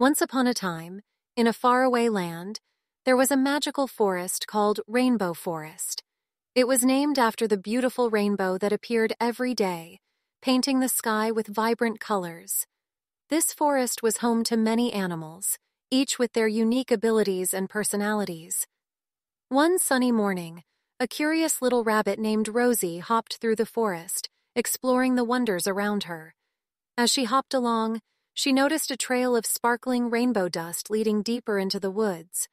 Once upon a time, in a faraway land, there was a magical forest called Rainbow Forest. It was named after the beautiful rainbow that appeared every day, painting the sky with vibrant colors. This forest was home to many animals, each with their unique abilities and personalities. One sunny morning, a curious little rabbit named Rosie hopped through the forest, exploring the wonders around her. As she hopped along, she noticed a trail of sparkling rainbow dust leading deeper into the woods.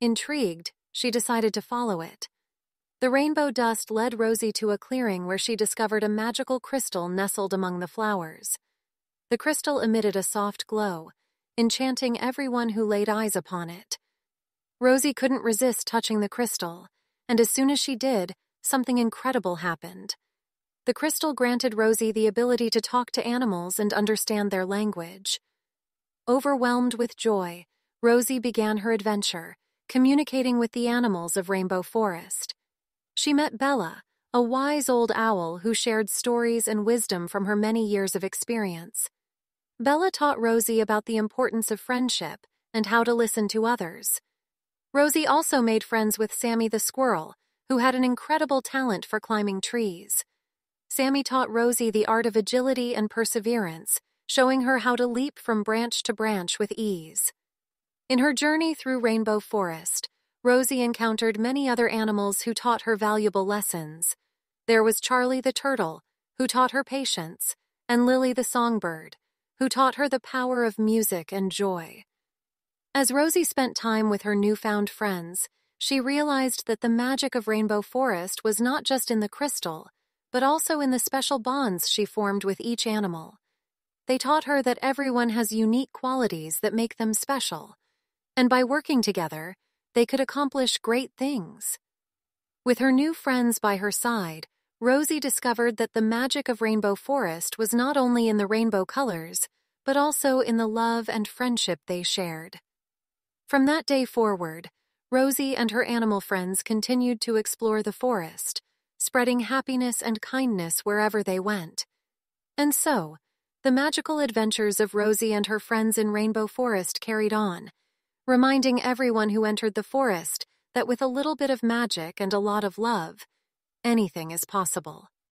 Intrigued, she decided to follow it. The rainbow dust led Rosie to a clearing where she discovered a magical crystal nestled among the flowers. The crystal emitted a soft glow, enchanting everyone who laid eyes upon it. Rosie couldn't resist touching the crystal, and as soon as she did, something incredible happened. The crystal granted Rosie the ability to talk to animals and understand their language. Overwhelmed with joy, Rosie began her adventure, communicating with the animals of Rainbow Forest. She met Bella, a wise old owl who shared stories and wisdom from her many years of experience. Bella taught Rosie about the importance of friendship and how to listen to others. Rosie also made friends with Sammy the squirrel, who had an incredible talent for climbing trees. Sammy taught Rosie the art of agility and perseverance, showing her how to leap from branch to branch with ease. In her journey through Rainbow Forest, Rosie encountered many other animals who taught her valuable lessons. There was Charlie the turtle, who taught her patience, and Lily the songbird, who taught her the power of music and joy. As Rosie spent time with her newfound friends, she realized that the magic of Rainbow Forest was not just in the crystal, but also in the special bonds she formed with each animal. They taught her that everyone has unique qualities that make them special, and by working together, they could accomplish great things. With her new friends by her side, Rosie discovered that the magic of Rainbow Forest was not only in the rainbow colors, but also in the love and friendship they shared. From that day forward, Rosie and her animal friends continued to explore the forest, spreading happiness and kindness wherever they went. And so, the magical adventures of Rosie and her friends in Rainbow Forest carried on, reminding everyone who entered the forest that with a little bit of magic and a lot of love, anything is possible.